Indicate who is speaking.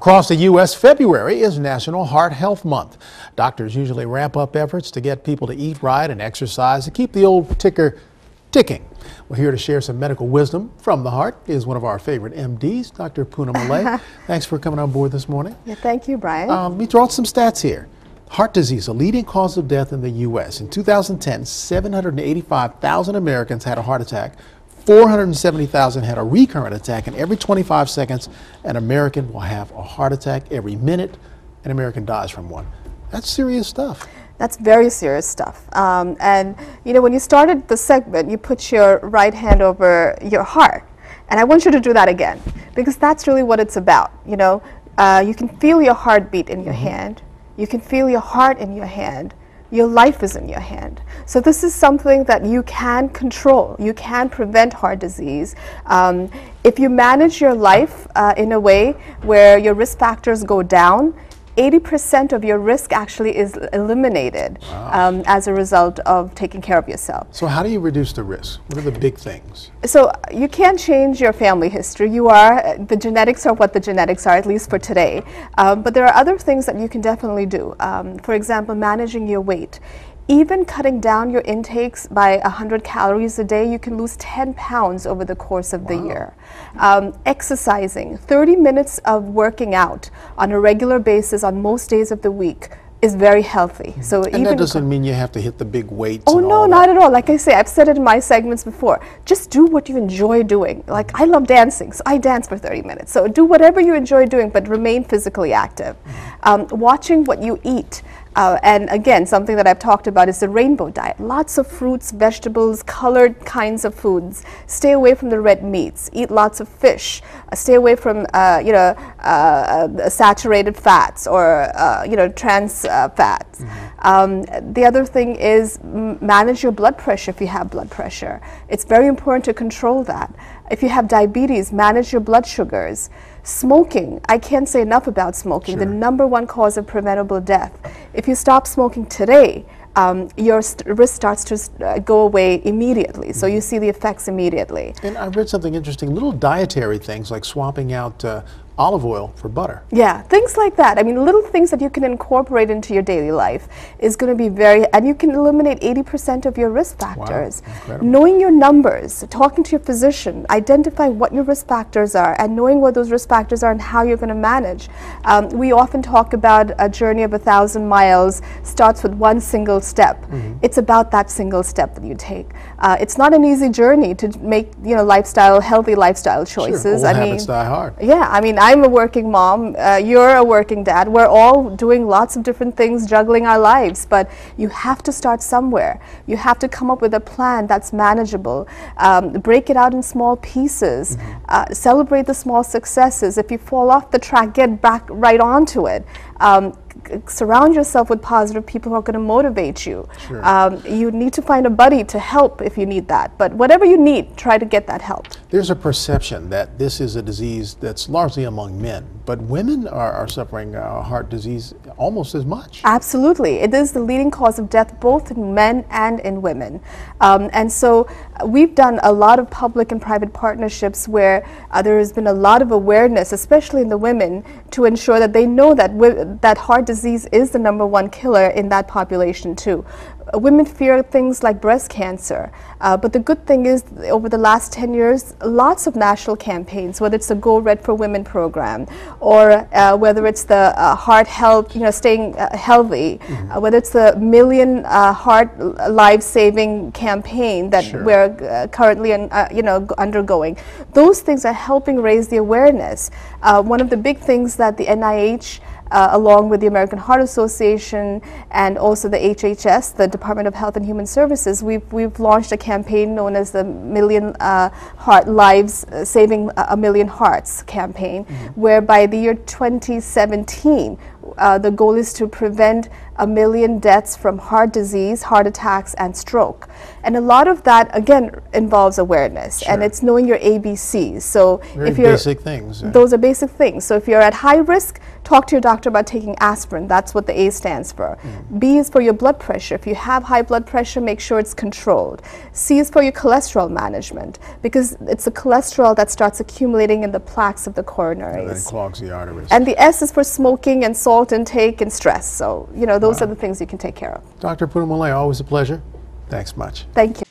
Speaker 1: Across the U.S., February is National Heart Health Month. Doctors usually ramp up efforts to get people to eat right and exercise to keep the old ticker ticking. We're here to share some medical wisdom from the heart is one of our favorite MDs, Dr. Poonam Alaigh. Thanks for coming on board this morning.
Speaker 2: Yeah, thank you, Brian.
Speaker 1: Um, we brought some stats here. Heart disease, a leading cause of death in the U.S. In 2010, 785,000 Americans had a heart attack. 470,000 had a recurrent attack, and every 25 seconds, an American will have a heart attack. Every minute, an American dies from one. That's serious stuff.
Speaker 2: That's very serious stuff. Um, and you know, when you started the segment, you put your right hand over your heart, and I want you to do that again because that's really what it's about. You know, uh, you can feel your heartbeat in your mm -hmm. hand. You can feel your heart in your hand. Your life is in your hand. So this is something that you can control. You can prevent heart disease. Um, if you manage your life uh, in a way where your risk factors go down, 80% of your risk actually is eliminated wow. um, as a result of taking care of yourself.
Speaker 1: So how do you reduce the risk? What are the big things?
Speaker 2: So you can't change your family history. You are, the genetics are what the genetics are, at least for today. Um, but there are other things that you can definitely do. Um, for example, managing your weight even cutting down your intakes by 100 calories a day, you can lose 10 pounds over the course of wow. the year. Um, exercising, 30 minutes of working out on a regular basis on most days of the week is very healthy.
Speaker 1: So and that doesn't mean you have to hit the big weights.
Speaker 2: Oh no, not at all. Like I say, I've said it in my segments before. Just do what you enjoy doing. Like I love dancing, so I dance for 30 minutes. So do whatever you enjoy doing, but remain physically active. Mm -hmm. um, watching what you eat. Uh, and again, something that I've talked about is the rainbow diet. Lots of fruits, vegetables, colored kinds of foods. Stay away from the red meats. Eat lots of fish. Uh, stay away from uh, you know uh, uh, saturated fats or uh, you know trans fats. Mm -hmm. um, the other thing is manage your blood pressure if you have blood pressure. It's very important to control that. If you have diabetes, manage your blood sugars. Smoking, I can't say enough about smoking, sure. the number one cause of preventable death. If you stop smoking today, um, your risk starts to uh, go away immediately. Mm -hmm. So you see the effects immediately.
Speaker 1: And I read something interesting, little dietary things like swapping out uh, olive oil for butter.
Speaker 2: Yeah, things like that. I mean, little things that you can incorporate into your daily life is going to be very, and you can eliminate 80% of your risk factors. Wow, knowing your numbers, talking to your physician, identifying what your risk factors are, and knowing what those risk factors are and how you're going to manage. Um, we often talk about a journey of a thousand miles starts with one single step. Mm -hmm. It's about that single step that you take. Uh, it's not an easy journey to make, you know, lifestyle, healthy lifestyle choices.
Speaker 1: Sure, old I habits mean, die hard.
Speaker 2: Yeah, I mean, I'm a working mom, uh, you're a working dad. We're all doing lots of different things, juggling our lives, but you have to start somewhere. You have to come up with a plan that's manageable. Um, break it out in small pieces. Mm -hmm. uh, celebrate the small successes. If you fall off the track, get back right onto it. Um, surround yourself with positive people who are going to motivate you. Sure. Um, you need to find a buddy to help if you need that. But whatever you need, try to get that help.
Speaker 1: There's a perception that this is a disease that's largely among men, but women are, are suffering uh, heart disease almost as much.
Speaker 2: Absolutely. It is the leading cause of death both in men and in women. Um, and so uh, we've done a lot of public and private partnerships where uh, there has been a lot of awareness, especially in the women, to ensure that they know that, that heart disease is the number one killer in that population too. Uh, women fear things like breast cancer, uh, but the good thing is over the last 10 years, lots of national campaigns, whether it's the Go Red for Women program or uh, whether it's the uh, heart health, you know, staying uh, healthy, mm -hmm. whether it's the Million Heart Life Saving campaign that sure. we're currently, in, you know, undergoing. Those things are helping raise the awareness. one of the big things that the NIH uh, along with the American Heart Association and also the HHS, the Department of Health and Human Services, we've, we've launched a campaign known as the Million uh, Heart Lives uh, Saving a Million Hearts campaign, mm -hmm. where by the year 2017, uh, the goal is to prevent a million deaths from heart disease, heart attacks, and stroke. And a lot of that, again, involves awareness, and it's knowing your ABCs. So
Speaker 1: Very
Speaker 2: if you're
Speaker 1: basic things.
Speaker 2: those are basic things. So if you're at high risk, talk to your doctor about taking aspirin. That's what the A stands for. B is for your blood pressure. If you have high blood pressure, make sure it's controlled. C is for your cholesterol management because it's the cholesterol that starts accumulating in the plaques of the coronaries.
Speaker 1: and then clogs the arteries.
Speaker 2: And the S is for smoking and salt intake and stress. So, you know, those are the things you can take care of.
Speaker 1: Dr. Poonam Alaigh, always a pleasure. Thanks much.
Speaker 2: Thank you.